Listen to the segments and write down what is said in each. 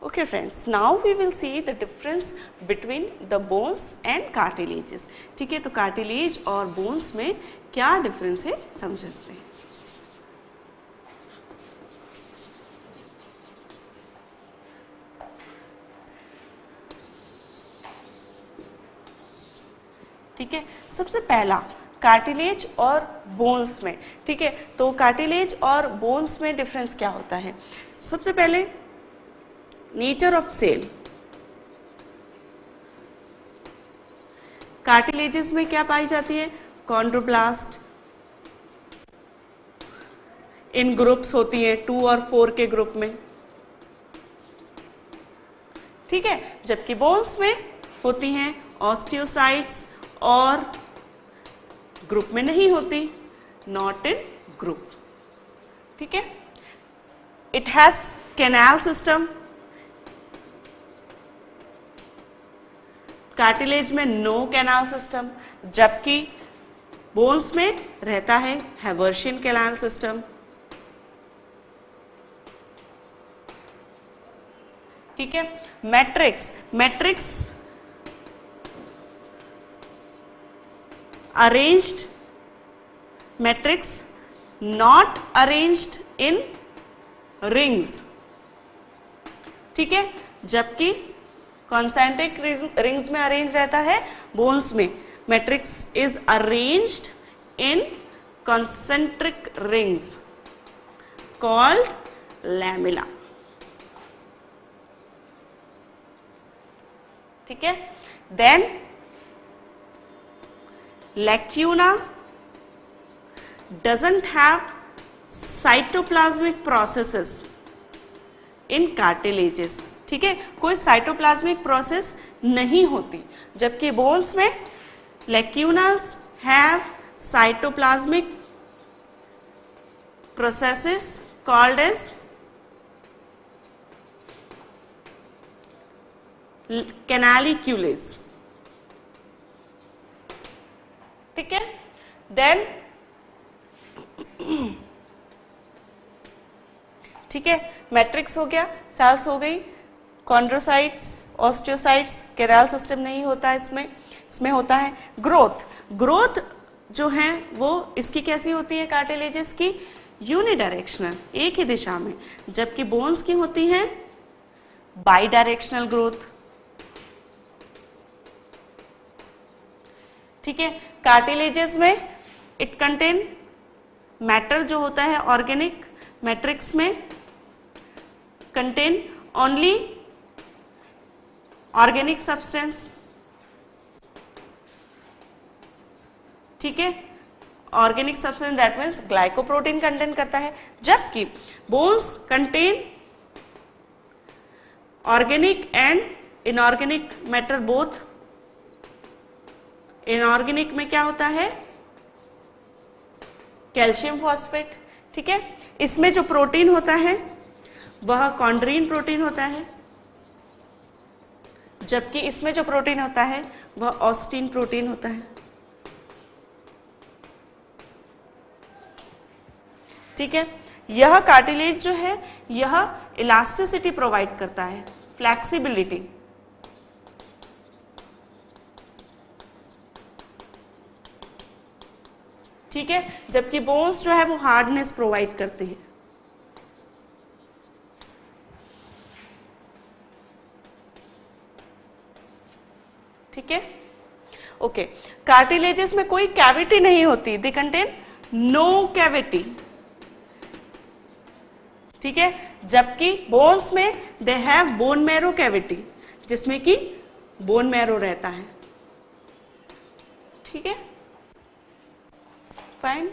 Okay friends, now we will see the difference between the bones and cartilages. ठीक है तो cartilage और bones में क्या difference है समझते हैं ठीक है सबसे पहला कार्टिलेज और बोन्स में ठीक है तो कार्टिलेज और बोन्स में डिफरेंस क्या होता है सबसे पहले नेचर ऑफ़ सेल कार्टिलेजेस में क्या पाई जाती है? कॉन्ड्रोब्लास्ट इन ग्रुप्स होती है टू और फोर के ग्रुप में. ठीक है? जबकि बोन्स में होती हैं ऑस्टियोसाइट्स और ग्रुप में नहीं होती. नॉट इन ग्रुप ठीक है? It has canal system cartilage में नो कैनाल सिस्टम जबकि बोन्स में रहता है हैवर्शियन कैनाल सिस्टम ठीक है? Matrix matrix arranged. Matrix not arranged in rings. ठीक है? जबकि कॉन्सेंट्रिक रिंग्स में अरेंज रहता है बोन्स में. Matrix is arranged in concentric rings called lamellae ठीक है? Then lacuna doesn't have cytoplasmic processes in cartilages. ठीक है? कोई साइटोप्लाज्मिक प्रोसेस नहीं होती, जबकि बोन्स में lacunas have cytoplasmic processes called as canaliculase ठीक है? देन ठीक है? मैट्रिक्स हो गया सेल्स हो गई कॉन्ड्रोसाइट्स ऑस्टियोसाइट्स केराल सिस्टम नहीं होता इसमें इसमें होता है ग्रोथ ग्रोथ जो है, वो इसकी कैसी होती है कार्टिलेजेस की? यूनिडायरेक्शनल एक ही दिशा में. जबकि बोन्स की होती है बाई डायरेक्शनल ग्रोथ ठीक है? कार्टिलेजेस में इट कंटेन मैटर जो होता है ऑर्गेनिक मैट्रिक्स में कंटेन ओनली ऑर्गेनिक सब्सटेंस। ठीक है? Organic substance that means glycoprotein contain करता है, जबकि bones contain organic and inorganic matter both inorganic में क्या होता है? कैल्शियम फॉस्फेट ठीक है? इसमें जो प्रोटीन होता है, वह कॉन्ड्रीन प्रोटीन होता है। जबकि इसमें जो प्रोटीन होता है, वह ऑस्टीन प्रोटीन होता है। ठीक है? यह कार्टिलेज जो है, यह इलास्टिसिटी प्रोवाइड करता है फ्लैक्सिबिलिटी ठीक है? जबकि बोन्स जो है, वो हार्डनेस प्रोवाइड करते हैं ठीक है ओके। कार्टिलेजेस में कोई कैविटी नहीं होती। दे कंटेन नो कैविटी ठीक है? जबकि बोन्स में they have bone marrow cavity जिसमें कि बोन मैरो रहता है। ठीक है? फाइन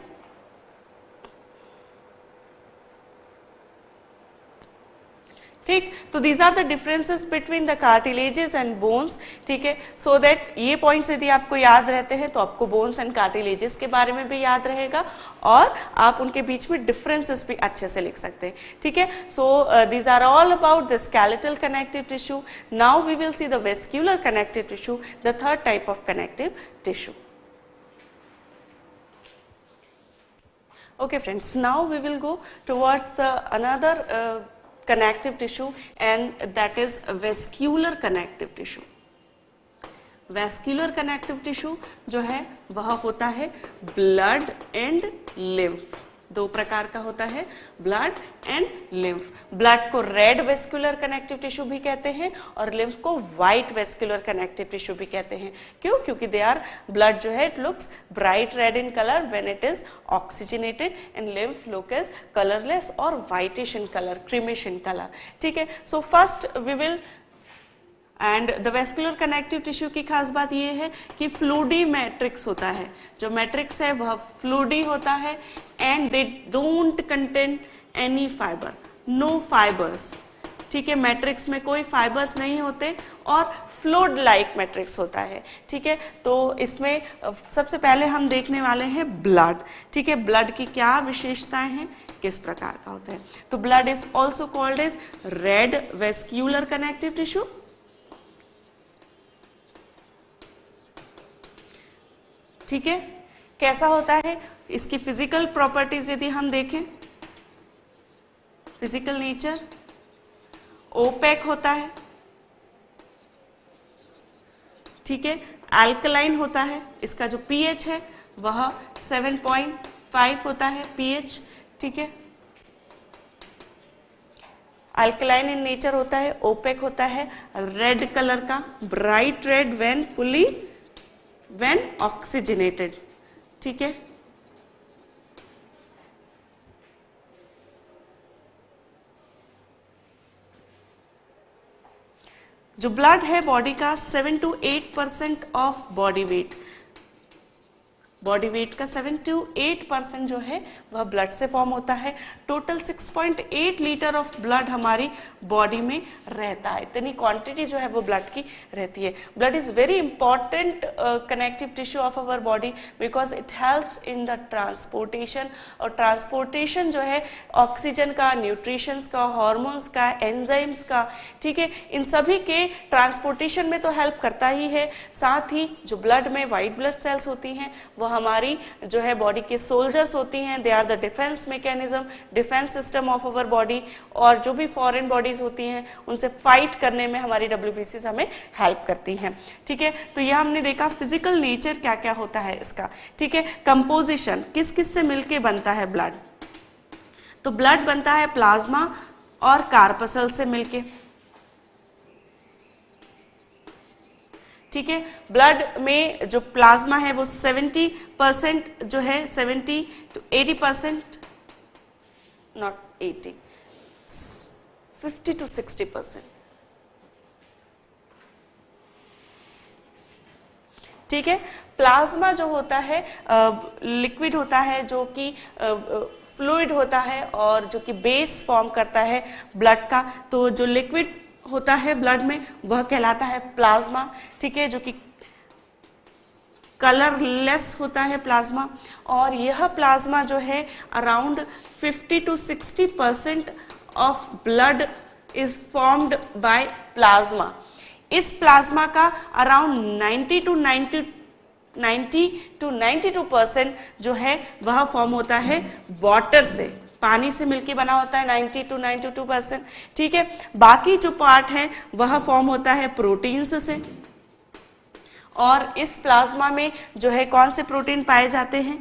ठीक? तो these are the differences between the cartilages and bones ठीक है? सो दैट ये पॉइंट्स यदि आपको याद रहते हैं तो आपको बोन्स एंड कार्टिलेजेस के बारे में भी याद रहेगा और आप उनके बीच में डिफरेंसेस भी अच्छे से लिख सकते हैं ठीक है? So these are all about the skeletal connective tissue now we will see the vascular connective tissue the third type of connective tissue friends now we will go towards the another uh, connective tissue and that is vascular connective tissue Vascular connective tissue जो है वह होता है blood and lymph दो प्रकार का होता है ब्लड एंड लिम्फ ब्लड को रेड वेस्कुलर कनेक्टिव टिश्यू भी कहते हैं और लिम्फ को व्हाइट वेस्कुलर कनेक्टिव टिश्यू भी कहते हैं। क्यों? क्योंकि दे आर ब्लड जो है it looks bright red in colour when it is oxygenated and lymph look is colourless और whitish in colour creamish in colour ठीक है? So first we will end the vascular connective tissue की खास बात यह है कि फ्लूडी मैट्रिक्स होता है। जो मैट्रिक्स है, वह फ्लूडी होता है and they don't contain any fibre no fibres ठीक है मैट्रिक्स में कोई फाइबर्स नहीं होते और फ्लोड लाइक मैट्रिक्स होता है। ठीक है तो इसमें सबसे पहले हम देखने वाले हैं ब्लड ठीक है ब्लड की क्या विशेषताएँ हैं? किस प्रकार का होता है? तो blood is also called is red vascular connective tissue ठीक है? कैसा होता है? इसकी फ़िज़िकल प्रॉपर्टीज़ यदि हम देखें फ़िज़िकल नेचर ओपेक होता है, ठीक है? एल्कलाइन होता है, इसका जो पीएच है, वह 7.5 होता है पीएच ठीक है? अल्कलाइन इन नेचर होता है ओपेक होता है रेड कलर का bright red when fully when oxygenated ठीक है? जो ब्लड है बॉडी का seven to eight percent of body weight body weight का सेवन टू एट परसेंट जो है, वह ब्लड से फॉर्म होता है. टोटल 6.8 लीटर ऑफ़ ब्लड हमारी बॉडी में रहता है। इतनी क्वांटिटी जो है वो ब्लड की रहती है। Blood is very important connective tissue of our body because it helps in the transportation और ट्रांसपोर्टेशन जो है ऑक्सीजन का न्यूट्रिशंस का हॉर्मोन्स का एंजाइम्स का, ठीक है? इन सभी के ट्रांसपोर्टेशन में तो हेल्प करता ही है। साथ ही जो ब्लड में व्हाइट ब्लड सेल्स होती हैं वह हमारी जो है बॉडी के सोल्जर्स होती हैं। They are the defence mechanism defence system of our body और जो भी फॉरेन बॉडीज होती हैं, उनसे फाइट करने में हमारी डब्ल्यू हमें हेल्प करती हैं। ठीक है? तो यह हमने देखा फ़िज़िकल नेचर क्या क्या होता है इसका। ठीक है? कंपोजिशन किस किस से मिलके बनता है ब्लड तो ब्लड बनता है प्लाज्मा और कार्पसल से मिलके। ठीक है? ब्लड में जो प्लाज्मा है वो 70 परसेंट जो है 70 to 80 percent not 80 50 to 60 percent ठीक है? प्लाज्मा जो होता है लिक्विड होता है, जो कि फ्लूइड होता है और जो कि बेस फॉर्म करता है ब्लड का तो जो लिक्विड होता है ब्लड में, वह कहलाता है प्लाज्मा ठीक है? जो कि कलरलेस होता है प्लाज्मा और यह प्लाज्मा जो है around 50 to 60 percent of blood is formed by plasma इस प्लाज्मा का अराउंड 90 टू 90 90 टू 92 परसेंट जो है, वह फॉर्म होता है वाटर से। पानी से मिलके बना होता है 90 टू 92 परसेंट ठीक है? बाकी जो पार्ट है, वह फॉर्म होता है प्रोटीन्स से। और इस प्लाज्मा में जो है, कौन से प्रोटीन पाए जाते हैं?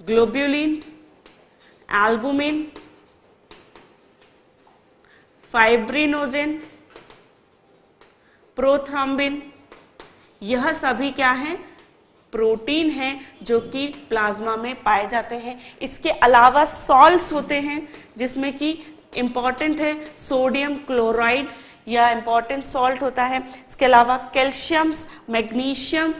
ग्लोब्यूलिन एल्बुमिन फाइब्रिनोजेन, प्रोथ्रम्बिन, यह सभी क्या है? प्रोटीन हैं जो कि प्लाज्मा में पाए जाते हैं। इसके अलावा सॉल्ट्स होते हैं, जिसमें कि इंपॉर्टेंट है सोडियम क्लोराइड या इंपॉर्टेंट सॉल्ट होता है। इसके अलावा कैल्शियम्स मैग्नीशियम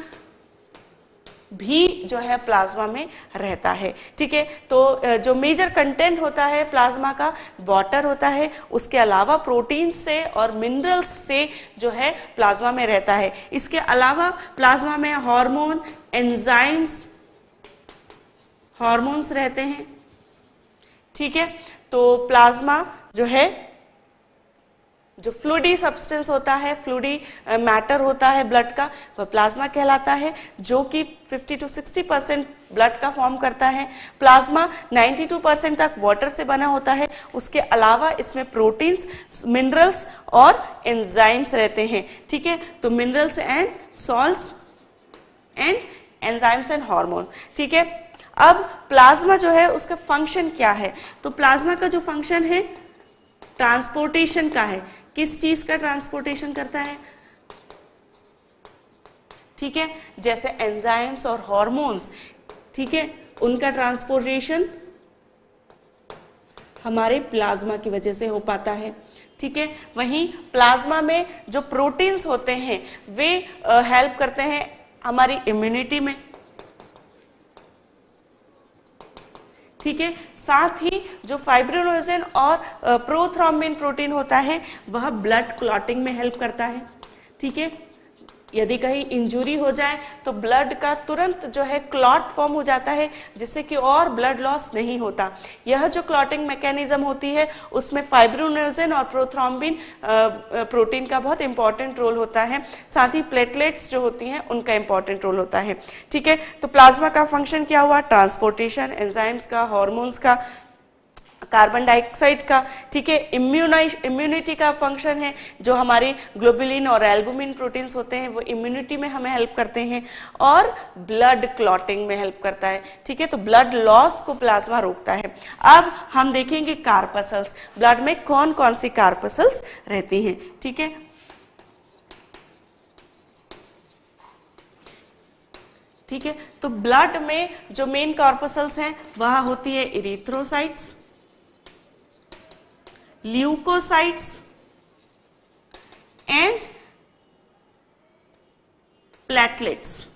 भी जो है प्लाज्मा में रहता है, ठीक है? तो जो मेजर कंटेंट होता है प्लाज्मा का वाटर होता है, उसके अलावा प्रोटीन से और मिनरल्स से जो है प्लाज्मा में रहता है। इसके अलावा प्लाज्मा में हार्मोन एंजाइम्स हार्मोन्स रहते हैं, ठीक है? तो प्लाज्मा जो है जो फ्लूडी सब्सटेंस होता है, फ्लूडी मैटर होता है ब्लड का, वह प्लाज्मा कहलाता है, जो कि 50 टू 60 परसेंट ब्लड का फॉर्म करता है। प्लाज्मा 92 परसेंट तक वाटर से बना होता है। उसके अलावा इसमें प्रोटीन्स मिनरल्स और एंजाइम्स रहते हैं। ठीक है? तो minerals and salt and enzymes and hormone ठीक है? अब प्लाज्मा जो है, उसका फ़ंक्शन क्या है? तो प्लाज्मा का जो फ़ंक्शन है ट्रांसपोर्टेशन का है। किस चीज़ का ट्रांसपोर्टेशन करता है? ठीक है? जैसे एंजाइम्स और हॉर्मोन्स ठीक है? उनका ट्रांसपोर्टेशन हमारे प्लाज्मा की वजह से हो पाता है, ठीक है? वहीं प्लाज्मा में जो प्रोटीन्स होते हैं, वे हेल्प करते हैं हमारी इम्यूनिटी में। ठीक है? साथ ही जो फाइब्रोनोजन और प्रोथ्रोम्बिन प्रोटीन होता है, वह ब्लड क्लॉटिंग में हेल्प करता है। ठीक है? यदि कहीं इंजुरी हो जाए तो ब्लड का तुरंत जो है क्लॉट फॉर्म हो जाता है, जिससे कि और ब्लड लॉस नहीं होता। यह जो क्लॉटिंग मैकेनिज्म होती है, उसमें फाइब्रोनोजन और प्रोथ्रॉम्बिन प्रोटीन का बहुत इंपॉर्टेंट रोल होता है। साथ ही प्लेटलेट्स जो होती हैं, उनका इंपॉर्टेंट रोल होता है। ठीक है? तो प्लाज्मा का फ़ंक्शन क्या हुआ? ट्रांसपोर्टेशन एंजाइम्स का हॉर्मोन्स का। कार्बन डाइऑक्साइड का, ठीक है? इम्यूनाइज इम्यूनिटी का फ़ंक्शन है, जो हमारे ग्लोबुलिन और एल्बुमिन प्रोटीन्स होते हैं, वो इम्यूनिटी में हमें हेल्प करते हैं और ब्लड क्लॉटिंग में हेल्प करता है, ठीक है? तो ब्लड लॉस को प्लाज्मा रोकता है। अब हम देखेंगे कार्पसल्स ब्लड में कौन कौन सी कार्पसल्स रहती हैं, ठीक है? ठीक है? तो ब्लड में जो मेन कार्पोसल्स हैं, वह होती है erythrocytes leukocytes and platelets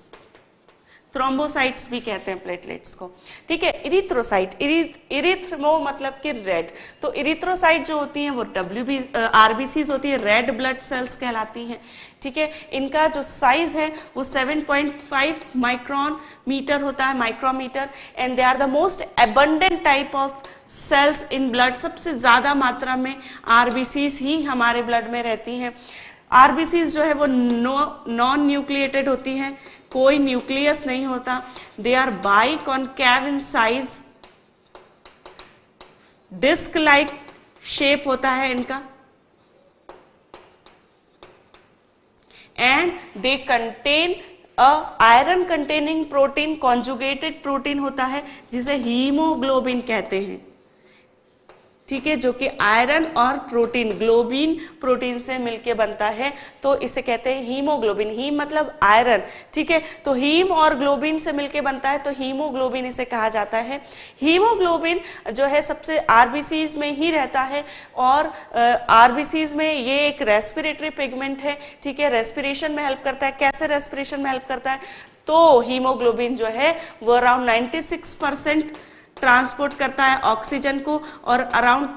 thrombocytes भी कहते हैं प्लेटलेट्स को। ठीक है इरिथ्रोसाइट इरिथ्रमो मतलब कि रेड तो इरिथ्रोसाइट जो होती हैं, वो डब्ल्यू बी आरबीसी होती है रेड ब्लड सेल्स कहलाती हैं। ठीक है, इनका जो साइज़ है, वो 7.5 माइक्रोन मीटर होता है micrometre and they are the most abundant type of cells in blood सबसे ज़्यादा मात्रा में आरबीसीज ही हमारे ब्लड में रहती हैं। आरबीसीज जो है, वो नॉन न्यूक्लिएटेड होती हैं। कोई न्यूक्लियस नहीं होता। They are biconcave in size disc like shape होता है इनका। And they contain a iron containing protein conjugated protein होता है, जिसे हीमोग्लोबिन कहते हैं। ठीक है, जो कि आयरन और प्रोटीन, ग्लोबिन प्रोटीन से मिलके बनता है तो इसे कहते हैं हीमोग्लोबिन। हीम मतलब आयरन, ठीक है? तो हीम और ग्लोबिन से मिलके बनता है तो हीमोग्लोबिन इसे कहा जाता है। हीमोग्लोबिन जो है, सबसे आरबीसीज में ही रहता है और आरबीसीज में ये एक रेस्पिरेटरी पिगमेंट है, ठीक है? रेस्पिरेशन में हेल्प करता है। कैसे रेस्पिरेशन में हेल्प करता है? तो हीमोग्लोबिन जो है, वो अराउंड 96 परसेंट ट्रांसपोर्ट करता है ऑक्सीजन को और around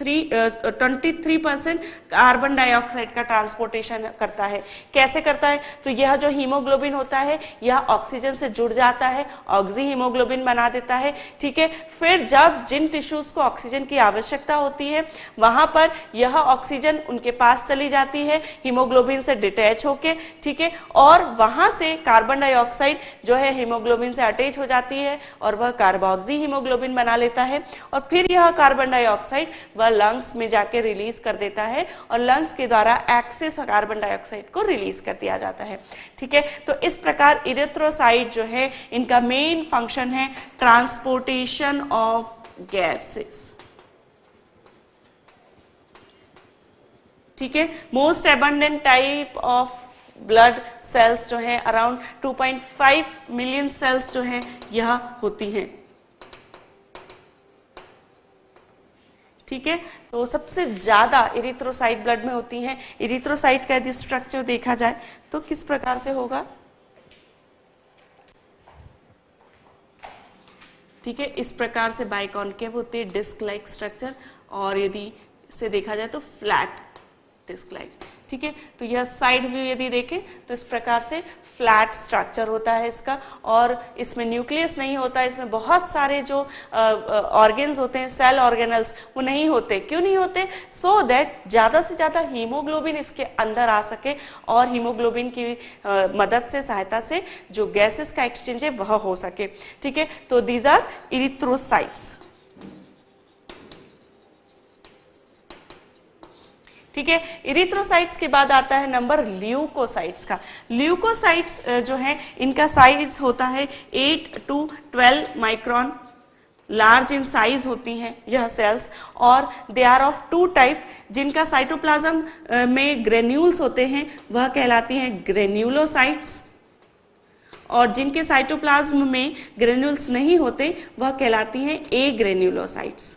twenty three percent carbon dioxide का ट्रांसपोर्टेशन करता है। कैसे करता है? तो यह जो हीमोग्लोबिन होता है, यह ऑक्सीजन से जुड़ जाता है ऑक्सी हीमोग्लोबिन बना देता है, ठीक है? फिर जब जिन टिश्यूज को ऑक्सीजन की आवश्यकता होती है, वहाँ पर यह ऑक्सीजन उनके पास चली जाती है हीमोग्लोबिन से डिटैच होके, ठीक है? और वहाँ से कार्बन डाइऑक्साइड जो है हीमोग्लोबिन से अटैच हो जाती है और वह कार्बोक्सी हीमोग्लोबिन बना लेता है। और फिर यह कार्बन डाइऑक्साइड वह लंग्स में जाके रिलीज़ कर देता है और लंग्स के द्वारा एक्सेस कार्बन डाइऑक्साइड को रिलीज़ कर दिया जाता है। ठीक है? तो इस प्रकार इरेथ्रोसाइड जो है, इनका मेन फ़ंक्शन है ट्रांसपोर्टेशन ऑफ़ गैसेस ठीक है? Most abundant type of blood cells जो है अराउंड 2.5 मिलियन सेल्स जो है, यह होती हैं। ठीक है? तो सबसे ज़्यादा इरिथ्रोसाइट ब्लड में होती हैं। इरिथ्रोसाइट का यदि स्ट्रक्चर देखा जाए तो किस प्रकार से होगा? ठीक है, इस प्रकार से बाइकॉनकेव होती है डिस्क लाइक स्ट्रक्चर और यदि इसे देखा जाए तो फ्लैट डिस्क लाइक ठीक है? तो यह साइड व्यू यदि देखें तो इस प्रकार से फ्लैट स्ट्रक्चर होता है इसका और इसमें न्यूक्लियस नहीं होता इसमें बहुत सारे जो ऑर्गेन्स होते हैं सेल ऑर्गेनल्स वो नहीं होते। क्यों नहीं होते? सो so दैट ज़्यादा से ज़्यादा हीमोग्लोबिन इसके अंदर आ सके और हीमोग्लोबिन की आ, मदद से सहायता से जो गैसेस का एक्सचेंज है वह हो सके। ठीक है? तो दीज आर इरिथ्रोसाइट्स ठीक है? इरिथ्रोसाइट्स के बाद आता है नंबर ल्यूकोसाइट्स का। ल्यूकोसाइट्स जो है, इनका साइज़ होता है 8 to 12 micron large in size होती हैं यह सेल्स और they are of two type जिनका साइटोप्लाज्म में ग्रेन्यूल्स होते हैं, वह कहलाती हैं ग्रेन्यूलोसाइट्स और जिनके साइटोप्लाज्म में ग्रेन्यूल्स नहीं होते, वह कहलाती हैं ए ग्रेन्यूलोसाइट्स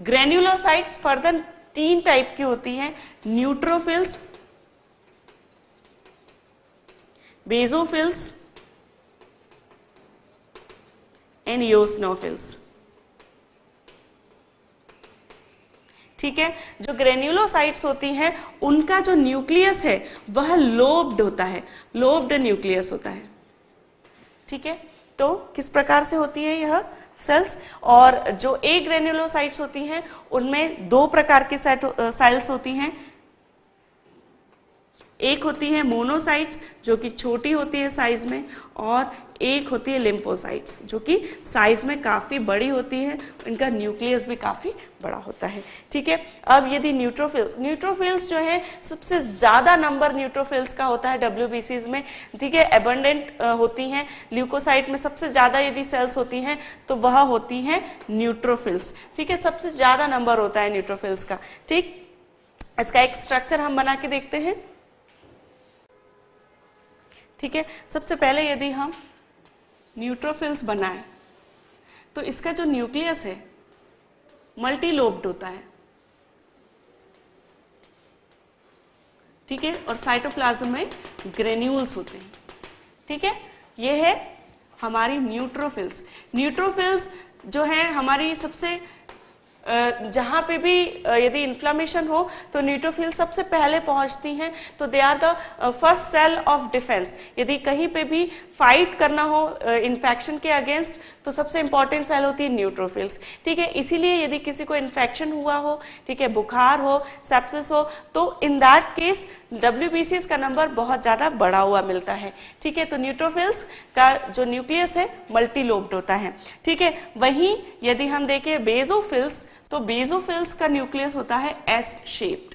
ग्रेन्यूलोसाइट्स फर्दर तीन टाइप की होती हैं न्यूट्रोफिल्स बेजोफिल्स एंड योस्नोफिल्स ठीक है? जो ग्रेन्यूलोसाइट्स होती हैं, उनका जो न्यूक्लियस है, वह लोब्ड होता है लोब्ड न्यूक्लियस होता है। ठीक है? तो किस प्रकार से होती है यह? सेल्स और जो ए ग्रेन्युलोसाइट्स होती हैं, उनमें दो प्रकार की सेल्स होती हैं। एक होती है मोनोसाइट्स जो कि छोटी होती है साइज़ में, और एक होती है लिम्फोसाइट्स जो कि साइज़ में काफ़ी बड़ी होती है, इनका न्यूक्लियस भी काफ़ी बड़ा होता है। ठीक है, अब यदि न्यूट्रोफिल्स न्यूट्रोफिल्स जो है, सबसे ज़्यादा नंबर न्यूट्रोफिल्स का होता है डब्ल्यू में। ठीक है एबंडेंट होती हैं। ल्यूकोसाइट में सबसे ज़्यादा यदि सेल्स होती हैं तो वह होती हैं न्यूट्रोफिल्स ठीक है, सबसे ज़्यादा नंबर होता है न्यूट्रोफिल्स का। ठीक, इसका एक स्ट्रक्चर हम बना के देखते हैं। ठीक है, सबसे पहले यदि हम न्यूट्रोफिल्स बनाए। तो इसका जो न्यूक्लियस है, मल्टीलोब्ड होता है। ठीक है? और साइटोप्लाज्म में ग्रेन्यूल्स होते हैं। ठीक है? ये है हमारी न्यूट्रोफिल्स। न्यूट्रोफिल्स जो है, हमारी सबसे जहाँ पे भी यदि इन्फ्लामेशन हो तो न्यूट्रोफिल सबसे पहले पहुँचती हैं। तो they are the first cell of defence यदि कहीं पे भी फाइट करना हो इन्फेक्शन के अगेंस्ट तो सबसे इंपॉर्टेंट सेल होती है न्यूट्रोफिल्स ठीक है? इसीलिए यदि किसी को इन्फेक्शन हुआ हो, ठीक है, बुखार हो सेप्सिस हो तो इन दैट केस डब्ल्यू का नंबर बहुत ज़्यादा बढ़ा हुआ मिलता है. ठीक है? तो न्यूट्रोफिल्स का जो न्यूक्लियस है मल्टीलोब्ड होता है. ठीक है? वहीं यदि हम देखें बेजोफिल्स तो बेजोफिल्स का न्यूक्लियस होता है एस शेप्ड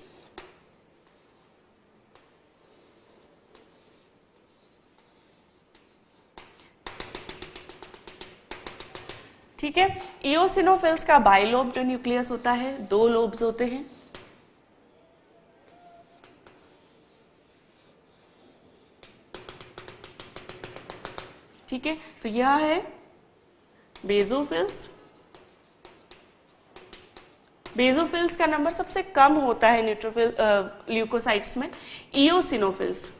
ठीक है? इोसिनोफिल्स का बाइलोब्ड न्यूक्लियस होता है, दो लोब्स होते हैं। ठीक है? तो यह है बेजोफिल्स बेजोफिल्स का नंबर सबसे कम होता है न्यूट्रोफिल ल्यूकोसाइट्स में। इोसिनोफिल्स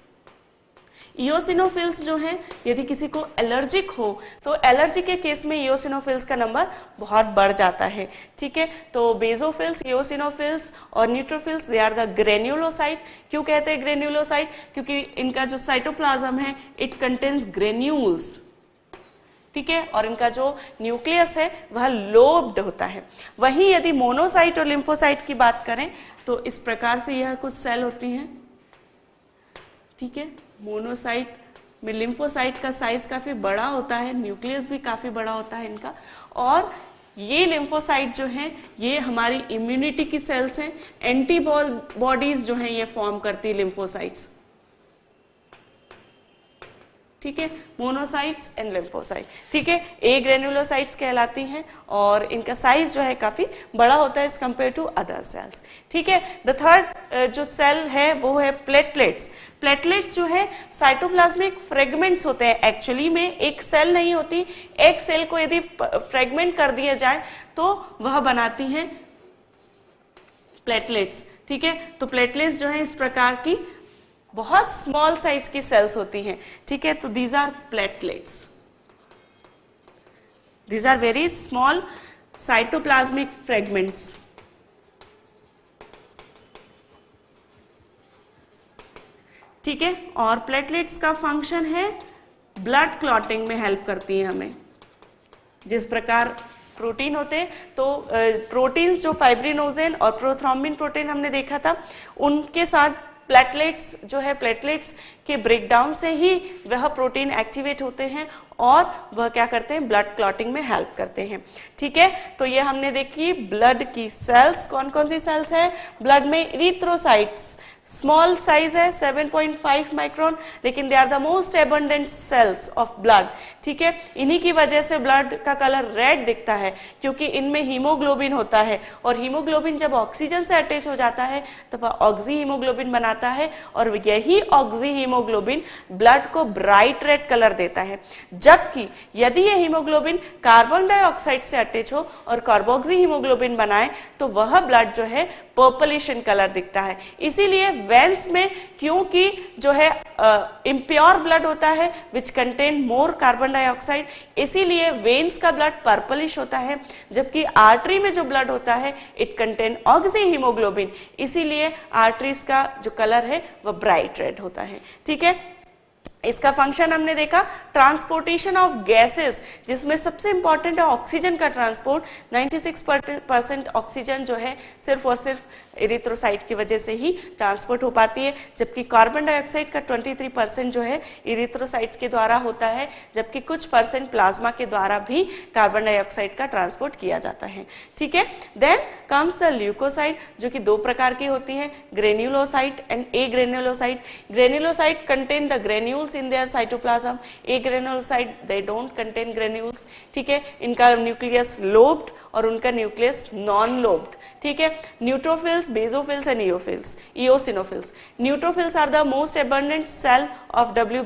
इोसिनोफिल्स जो हैं, यदि किसी को एलर्जिक हो तो एलर्जी के केस में इोसिनोफिल्स का नंबर बहुत बढ़ जाता है, ठीक है? तो बेजोफिल्स इोसिनोफिल्स और neutrophils they are the granulocyte क्यों कहते हैं ग्रेन्यूलोसाइट क्योंकि इनका जो साइटोप्लाज्म है इट कंटेन्स ग्रेन्यूल्स ठीक है? और इनका जो न्यूक्लियस है, वह लोब्ड होता है। वहीं यदि मोनोसाइट और लिम्फोसाइट की बात करें तो इस प्रकार से यह कुछ सेल होती हैं, ठीक है? मोनोसाइट में लिम्फोसाइट का साइज़ काफ़ी बड़ा होता है, न्यूक्लियस भी काफ़ी बड़ा होता है इनका। और ये लिम्फोसाइट जो हैं, ये हमारी इम्यूनिटी की सेल्स हैं एंटीबॉडीज जो हैं ये फॉर्म करती है लिम्फोसाइट्स ठीक है? मोनोसाइट्स एंड लिम्फोसाइट ठीक है? ए ग्रेनुलोसाइट्स कहलाती हैं और इनका साइज़ जो है काफ़ी बड़ा होता है इस कंपेयर टू अदर सेल्स ठीक है? द थर्ड जो सेल है, वो है प्लेटलेट्स प्लेटलेट्स जो है साइटोप्लाज्मिक फ्रेगमेंट्स होते हैं. एक्चुअली में एक सेल नहीं होती. एक सेल को यदि फ्रेगमेंट कर दिया जाए तो वह बनाती हैं प्लेटलेट्स ठीक है? तो प्लेटलेट्स जो है इस प्रकार की बहुत स्मॉल साइज़ की सेल्स होती हैं, ठीक है? तो these are platelets these are very small cytoplasmic fragments ठीक है? और प्लेटलेट्स का फ़ंक्शन है ब्लड क्लॉटिंग में हेल्प करती है हमें। जिस प्रकार प्रोटीन होते तो प्रोटीन्स जो फाइब्रिनोजेन और प्रोथ्रोम्बिन प्रोटीन हमने देखा था, उनके साथ प्लेटलेट्स जो है प्लेटलेट्स के ब्रेकडाउन से ही वह प्रोटीन एक्टिवेट होते हैं और वह क्या करते हैं? ब्लड क्लॉटिंग में हेल्प करते हैं। ठीक है? तो ये हमने देखी ब्लड की सेल्स कौन कौन सी सेल्स है? ब्लड में इरिथ्रोसाइट्स स्मॉल साइज़ है 7.5 माइक्रोन लेकिन they are the most abundant cells of blood ठीक है? इन्हीं की वजह से ब्लड का कलर रेड दिखता है, क्योंकि इनमें हीमोग्लोबिन होता है। और हीमोग्लोबिन जब ऑक्सीजन से अटैच हो जाता है तो वह ऑक्सी हीमोग्लोबिन बनाता है, और यही ऑक्सी हीमोग्लोबिन ब्लड को ब्राइट रेड कलर देता है। जबकि यदि यह हीमोग्लोबिन कार्बन डाइऑक्साइड से अटैच हो और कार्बोक्सी हीमोग्लोबिन बनाए तो वह ब्लड जो है पर्पलिशन कलर दिखता है। इसीलिए वेंस में क्योंकि जो है इम्प्योर ब्लड होता है which contain more carbon dioxide इसीलिए वेन्स का ब्लड पर्पलिश होता है। जबकि आर्टरी में जो ब्लड होता है इट कंटेन ऑक्सी हीमोग्लोबिन इसीलिए आर्टरीज का जो कलर है वह ब्राइट रेड होता है। ठीक है? इसका फ़ंक्शन हमने देखा ट्रांसपोर्टेशन ऑफ़ गैसेस जिसमें सबसे इंपॉर्टेंट है ऑक्सीजन का ट्रांसपोर्ट 96 परसेंट ऑक्सीजन जो है, सिर्फ़ और सिर्फ़ इरिथ्रोसाइट की वजह से ही ट्रांसपोर्ट हो पाती है, जबकि कार्बन डाइऑक्साइड का 23 परसेंट जो है इरिथ्रोसाइट के द्वारा होता है, जबकि कुछ परसेंट प्लाज्मा के द्वारा भी कार्बन डाइऑक्साइड का ट्रांसपोर्ट किया जाता है। ठीक है? देन कम्स द ल्यूकोसाइड जो कि दो प्रकार की होती है granulocyte and agranulocyte granulocyte contain the granules in their cytoplasm agranulocyte they don't contain granules ठीक है? इनका न्यूक्लियस लोब्ड और उनका न्यूक्लियस नॉन लोब्ड ठीक है? Neutrophils basophils and eosinophils eosinophils neutrophils are the most abundant cell of W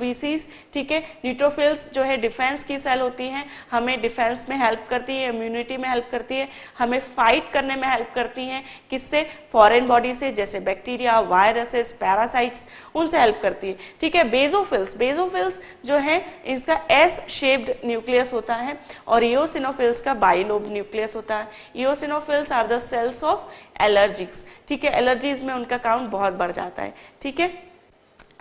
ठीक है? Neutrophils जो है डिफेंस की सेल होती हैं, हमें डिफेंस में हेल्प करती है इम्यूनिटी में हेल्प करती है, हमें फाइट करने में हेल्प करती हैं, किससे? फॉरेन बॉडी से, जैसे बैक्टीरिया वायरसेस पैरासाइट्स उनसे हेल्प करती है। ठीक है? बेजोफिल्स बेजोफिल्स जो है इसका एस शेप्ड न्यूक्लियस होता है और इोसिनोफिल्स का बाइलोब न्यूक्लियस होता है। Eosinophils are the cells of allergics ठीक है? एलर्जीज में उनका काउंट बहुत बढ़ जाता है। ठीक है?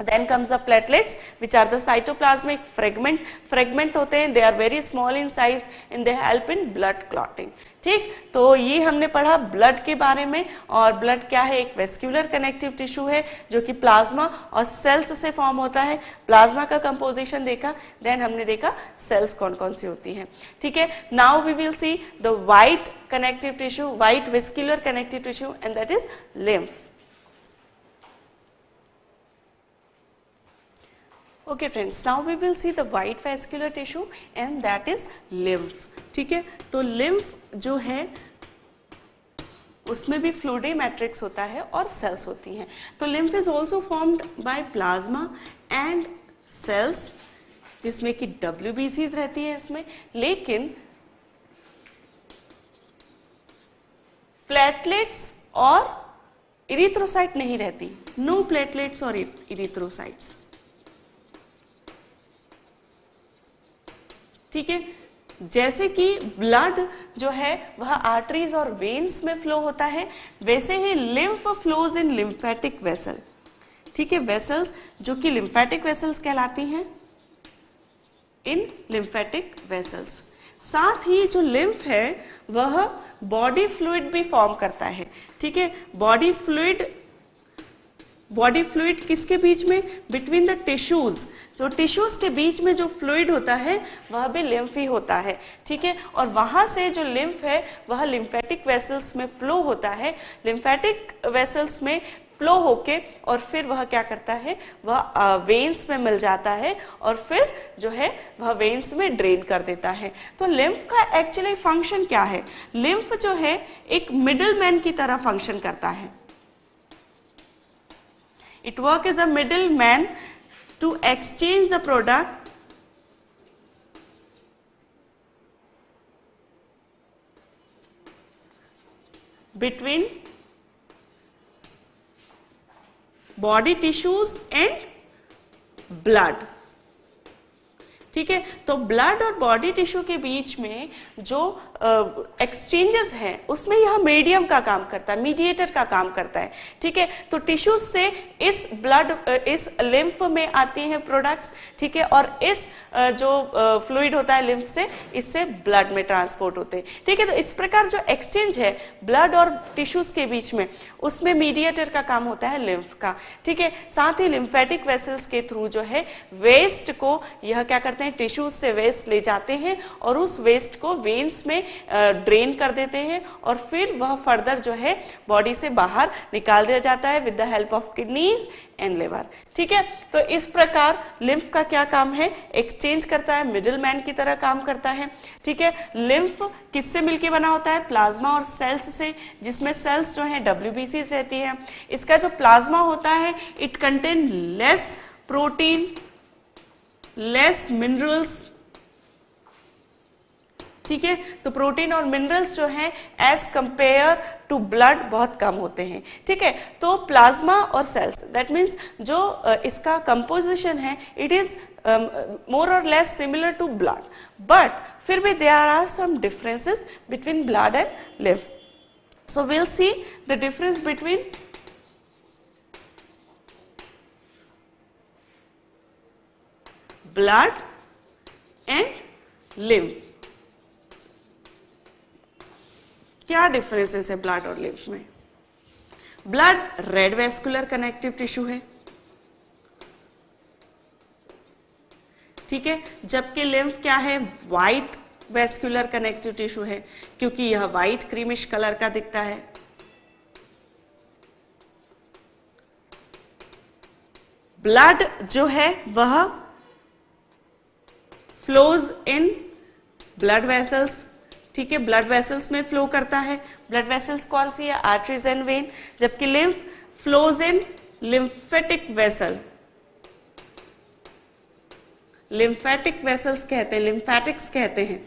Then comes the platelets, which are the cytoplasmic fragment. Fragment होते हैं, they are very small in size and they help in blood clotting. ठीक? तो ये हमने पढ़ा ब्लड के बारे में और ब्लड क्या है? एक वेस्क्यूलर कनेक्टिव टिश्यू है, जो कि प्लाज्मा और सेल्स से फॉर्म होता है। प्लाज्मा का कंपोजिशन देखा देन हमने देखा सेल्स कौन कौन सी होती हैं। ठीक है? Now we will see the white connective tissue white vascular connective tissue and that is lymph okay, friends, now we will see the white vascular tissue and that is lymph. ठीक है? तो lymph जो है, उसमें भी fluidy matrix होता है और सेल्स होती हैं। तो lymph is also formed by plasma and cells जिसमें कि डब्ल्यू रहती है इसमें। लेकिन प्लेटलेट्स और इरिथ्रोसाइट नहीं रहती। नो प्लेटलेट्स और इरिथ्रोसाइट्स ठीक है? जैसे कि ब्लड जो है, वह आर्टरीज और वेन्स में फ्लो होता है, वैसे ही lymph flows in lymphatic vessel ठीक है वेसल्स जो कि लिम्फेटिक वेसल्स कहलाती हैं इन लिम्फेटिक वेसल्स साथ ही जो लिम्फ है, वह बॉडी फ्लूड भी फॉर्म करता है। ठीक है बॉडी फ्लूइड बॉडी फ्लूइड किसके बीच में? बिटवीन द टिश्यूज जो टिश्यूज के बीच में जो फ्लूइड होता है, वह भी लिम्फ ही होता है, ठीक है? और वहाँ से जो लिम्फ है, वह लिम्फेटिक वेसल्स में फ्लो होता है। लिम्फेटिक वेसल्स में फ्लो होके और फिर वह क्या करता है? वह वेन्स में मिल जाता है और फिर जो है, वह वेन्स में ड्रेन कर देता है। तो लिम्फ का एक्चुअली फ़ंक्शन क्या है? लिम्फ जो है, एक मिडल मैन की तरह फ़ंक्शन करता है। It work as a middleman to exchange the product between body tissues and blood ठीक है तो ब्लड और बॉडी टिश्यू के बीच में जो एक्सचेंजेस हैं उसमें यह मीडियम का काम करता है मीडिएटर का काम करता है ठीक है? तो टिश्यूज से इस ब्लड इस लिम्फ में आती हैं प्रोडक्ट्स ठीक है? और इस जो फ्लूइड uh, होता है लिम्फ से इससे ब्लड में ट्रांसपोर्ट होते हैं ठीक है? तो इस प्रकार जो एक्सचेंज है ब्लड और टिश्यूज के बीच में उसमें मीडिएटर का काम होता है लिम्फ का ठीक है? साथ ही लिम्फेटिक वेसल्स के थ्रू जो है वेस्ट को यह क्या करते हैं? टिश्यूज से वेस्ट ले जाते हैं और उस वेस्ट को वेन्स में ड्रेन कर देते हैं और फिर वह फर्दर जो है बॉडी से बाहर निकाल दिया जाता है with the help of kidneys and liver ठीक है? तो इस प्रकार लिम्फ का क्या काम है? एक्सचेंज करता है मिडिल मैन की तरह काम करता है। ठीक है? लिम्फ किससे मिलके बना होता है? प्लाज्मा और सेल्स से, जिसमें सेल्स जो है डब्ल्यू रहती है। इसका जो प्लाज्मा होता है it contain less protein less minerals ठीक है? तो प्रोटीन और मिनरल्स जो हैं एज कंपेयर टू ब्लड बहुत कम होते हैं, ठीक है? तो प्लाज्मा और सेल्स दैट मीन्स जो इसका कंपोजिशन है इट इज़ मोर और less similar to blood but फिर भी there are some differences between blood and live so will see the difference between blood and lymph क्या डिफरेंसेस है blood और lymph में? Blood red vascular connective tissue है। ठीक है? जबकि लिम्फ क्या है? व्हाइट वेस्कुलर कनेक्टिव टिश्यू है, क्योंकि यह व्हाइट क्रीमिश कलर का दिखता है। ब्लड जो है, वह फ्लोज इन ब्लड वेसल्स ठीक है ब्लड वेसल्स में फ्लो करता है। ब्लड वेसल्स कौन सी है? आर्टरीज एंड वेन जबकि lymph flows in lymphatic vessel lymphatic vessels कहते हैं लिम्फेटिक्स कहते हैं।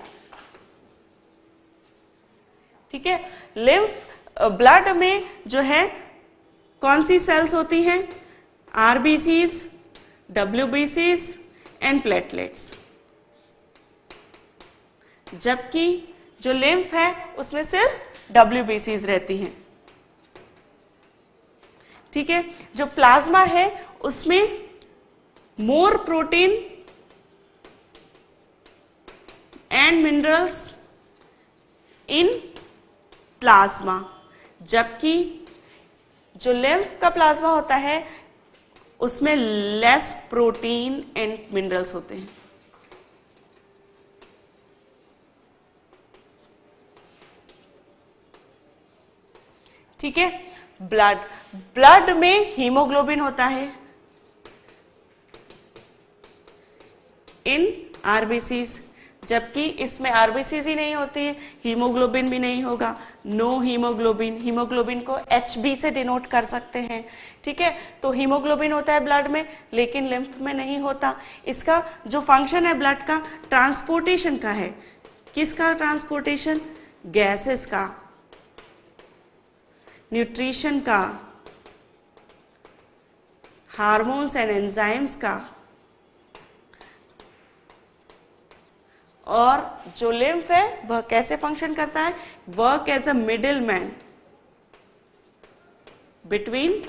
ठीक है लिम्फ ब्लड में जो है, कौन सी सेल्स होती हैं? आरबीसीज डब्ल्यूबीसीज एंड प्लेटलेट्स जबकि जो लिम्फ है, उसमें सिर्फ़ डब्ल्यू रहती हैं। ठीक है? जो प्लाज्मा है, उसमें more protein and minerals in plasma जबकि जो लिम्फ का प्लाज्मा होता है, उसमें लेस प्रोटीन एंड मिनरल्स होते हैं। ठीक है? ब्लड ब्लड में हीमोग्लोबिन होता है. इन आरबीसीज जबकि इसमें आरबीसीज ही नहीं होती है. हीमोग्लोबिन भी नहीं होगा. नो हीमोग्लोबिन हीमोग्लोबिन को एच बी से डिनोट कर सकते हैं. ठीक है? तो हीमोग्लोबिन होता है ब्लड में, लेकिन लिम्फ में नहीं होता. इसका जो फ़ंक्शन है ब्लड का ट्रांसपोर्टेशन का है. किसका ट्रांसपोर्टेशन गैसेस का. न्यूट्रिशन का, हार्मोन्स एंड एंजाइम्स का, और जो लिम्फ है, वह कैसे फ़ंक्शन करता है? Work as a middle man between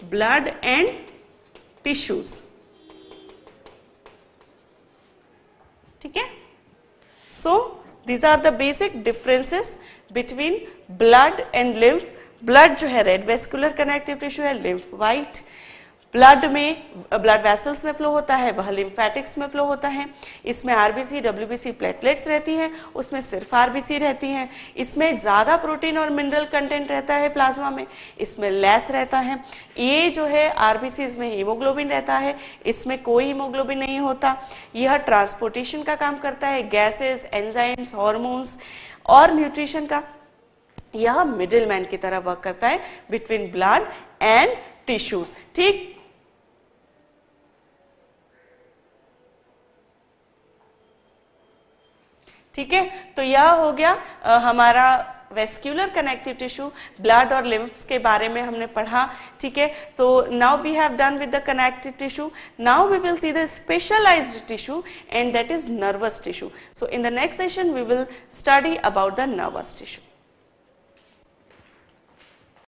blood and tissues. ठीक है? So these are the basic differences between blood and lymph blood जो है red vascular connective tissue है lymph white Blood में, ब्लड वेसल्स में फ्लो होता है, वह लिम्फेटिक्स में फ्लो होता है। इसमें आरबीसी, डब्ल्यूबीसी प्लेटलेट्स रहती हैं, उसमें सिर्फ़ आरबीसी रहती हैं। इसमें ज़्यादा प्रोटीन और मिनरल कंटेंट रहता है प्लाज्मा में, इसमें लेस रहता है। ये जो है आरबीसी में हीमोग्लोबिन रहता है, इसमें कोई हीमोग्लोबिन नहीं होता। यह ट्रांसपोर्टेशन का काम करता है गैसेज एंजाइम्स, हॉर्मोन्स और न्यूट्रिशन का। यह मिडिल मैन की तरह वर्क करता है, बिटवीन ब्लड एंड टिश्यूज। ठीक ठीक है? तो यह हो गया आ, हमारा वेस्क्यूलर कनेक्टिव टिश्यू ब्लड और लिम्फ्स के बारे में हमने पढ़ा ठीक है? तो now we have done with the connective tissue now we will see the specialised tissue and that is nervous tissue so in the next session we will study about the nervous tissue